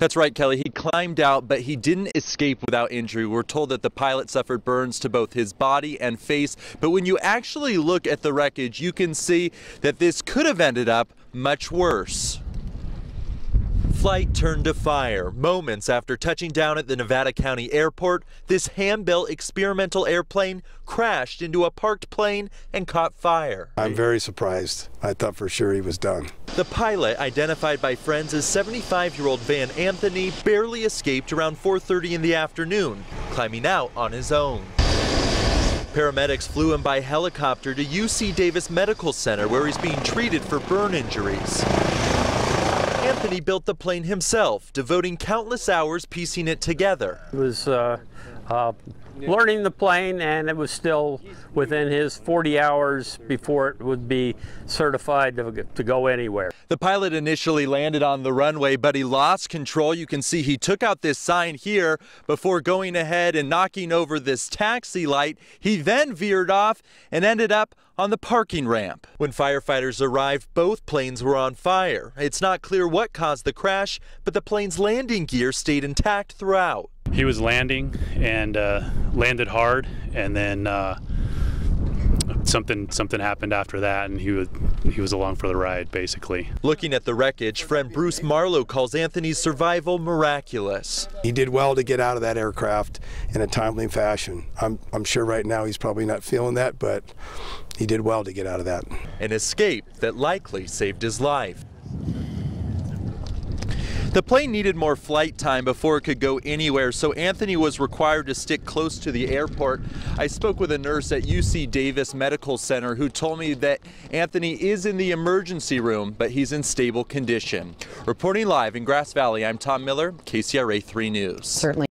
That's right, Kelly. He climbed out, but he didn't escape without injury. We're told that the pilot suffered burns to both his body and face. But when you actually look at the wreckage, you can see that this could have ended up much worse. Flight turned to fire. Moments after touching down at the Nevada County Airport, this hand-built experimental airplane crashed into a parked plane and caught fire. I'm very surprised. I thought for sure he was done. The pilot, identified by friends as 75-year-old Van Anthony, barely escaped around 4.30 in the afternoon, climbing out on his own. Paramedics flew him by helicopter to UC Davis Medical Center where he's being treated for burn injuries. Anthony built the plane himself, devoting countless hours piecing it together. It was uh, uh, learning the plane, and it was still within his 40 hours before it would be certified to, to go anywhere. The pilot initially landed on the runway, but he lost control. You can see he took out this sign here before going ahead and knocking over this taxi light. He then veered off and ended up on the parking ramp. When firefighters arrived, both planes were on fire. It's not clear what caused the crash, but the plane's landing gear stayed intact throughout. He was landing and uh, landed hard, and then uh, something something happened after that, and he was he was along for the ride, basically. Looking at the wreckage, friend Bruce Marlowe calls Anthony's survival miraculous. He did well to get out of that aircraft in a timely fashion. I'm I'm sure right now he's probably not feeling that, but he did well to get out of that. An escape that likely saved his life. The plane needed more flight time before it could go anywhere, so Anthony was required to stick close to the airport. I spoke with a nurse at UC Davis Medical Center who told me that Anthony is in the emergency room, but he's in stable condition. Reporting live in Grass Valley, I'm Tom Miller, KCRA 3 News. Certainly.